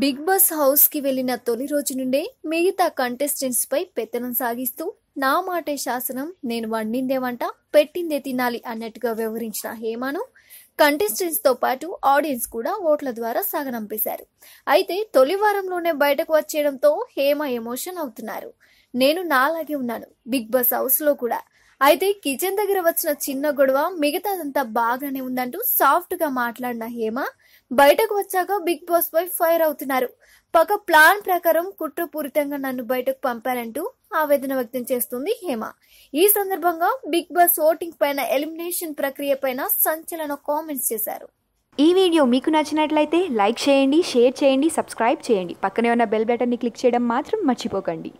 Big boss హౌస్కి వెళ్ళిన తొలి రోజు నుండే మిగతా కంటెస్టెంట్స్ పై పెత్తనం సాగిస్తూ నా మాటే శాసనం నేను వండిందే వంట పెట్టిందే తినాలి అన్నట్టుగా వ్యవహరించిన హేమను కంటెస్టెంట్స్తో పాటు ఆడియన్స్ కూడా ఓట్ల ద్వారా సాగనంపేశారు. అయితే తొలి వారంలోనే బయటకు వచ్చేయడంతో హేమ ఎమోషన్ అవుతున్నారు. నేను నాలాగే ఉన్నాను బిగ్ బాస్ హౌస్లో కూడా. అయితే కిచెన్ దగ్గర వచ్చిన చిన్న గొడవ మిగతాదంతా బాగానే ఉందంటూ సాఫ్ట్గా మాట్లాడిన హేమ బయటకు వచ్చాక బిగ్ బాస్ పై ఫైర్ అవుతున్నారు. పక్క ప్లాన్ ప్రకారం కుట్రపూరితంగా నన్ను బయటకు పంపారంటూ ఆవేదన వ్యక్తం చేస్తుంది హేమ. ఈ సందర్భంగా బిగ్ బాస్ ఓటింగ్ పైన ఎలిమినేషన్ ప్రక్రియ పైన సంచలన కామెంట్స్ చేశారు. ఈ వీడియో మీకు నచ్చినట్లయితే లైక్ చేయండి షేర్ చేయండి సబ్స్క్రైబ్ చేయండి. పక్కనే ఉన్న బెల్ బటన్ని క్లిక్ చేయడం మాత్రం మర్చిపోకండి.